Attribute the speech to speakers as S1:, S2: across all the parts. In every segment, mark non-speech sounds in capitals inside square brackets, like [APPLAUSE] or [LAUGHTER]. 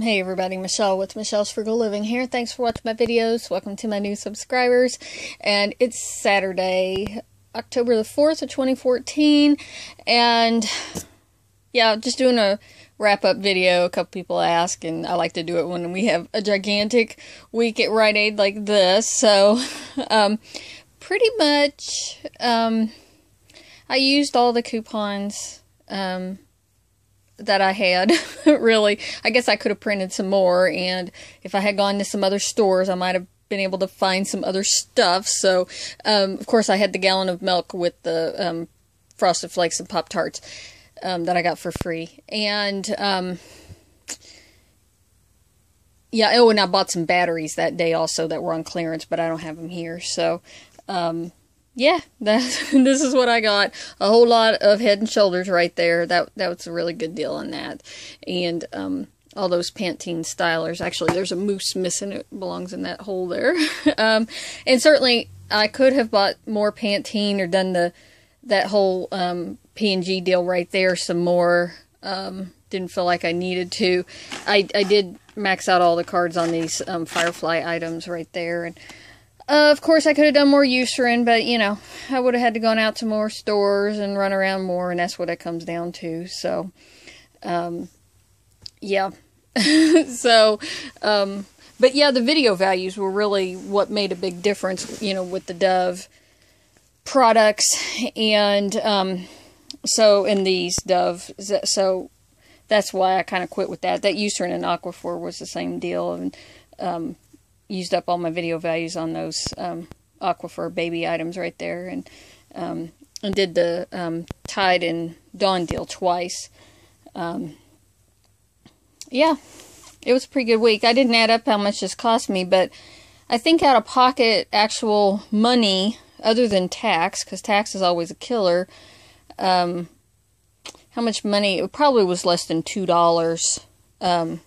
S1: Hey everybody, Michelle with Michelle's Frugal Living here. Thanks for watching my videos. Welcome to my new subscribers. And it's Saturday, October the 4th of 2014. And yeah, just doing a wrap up video. A couple people ask, and I like to do it when we have a gigantic week at Rite Aid like this. So, [LAUGHS] um, pretty much, um, I used all the coupons. Um, that I had, [LAUGHS] really. I guess I could have printed some more, and if I had gone to some other stores, I might have been able to find some other stuff. So, um, of course, I had the gallon of milk with the um, Frosted Flakes and Pop Tarts um, that I got for free. And, um, yeah, oh, and I bought some batteries that day also that were on clearance, but I don't have them here. So, um, yeah, that [LAUGHS] this is what I got. A whole lot of Head and Shoulders right there. That that was a really good deal on that, and um, all those Pantene stylers. Actually, there's a mousse missing. It belongs in that hole there. [LAUGHS] um, and certainly, I could have bought more Pantene or done the that whole um, P&G deal right there. Some more. Um, didn't feel like I needed to. I I did max out all the cards on these um, Firefly items right there, and uh, of course, I could have done more Eucerin, but you know, I would have had to gone out to more stores and run around more, and that's what it comes down to. So, um, yeah. [LAUGHS] so, um, but yeah, the video values were really what made a big difference, you know, with the Dove products, and um, so in these Dove, so that's why I kind of quit with that. That Eucerin and Aquaphor was the same deal, and um, used up all my video values on those um, Aquaphor baby items right there, and um, and did the um, Tide and Dawn deal twice. Um, yeah, it was a pretty good week. I didn't add up how much this cost me, but I think out of pocket actual money, other than tax, because tax is always a killer. Um, how much money? It probably was less than two dollars, um,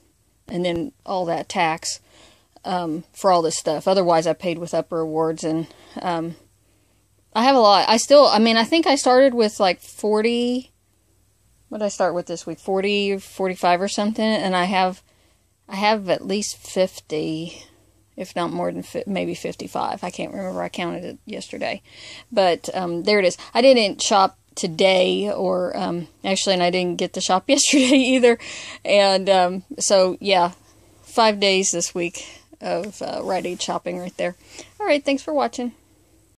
S1: and then all that tax um, for all this stuff. Otherwise, I paid with UP Rewards, and um, I have a lot. I still, I mean, I think I started with like 40. What did I start with this week? 40, 45 or something, and I have, I have at least 50, if not more than maybe 55. I can't remember. I counted it yesterday, but um, there it is. I didn't shop today or um, actually and i didn't get the shop [LAUGHS] yesterday either and um, so yeah five days this week of uh, Rite Aid shopping right there. All right, thanks for watching.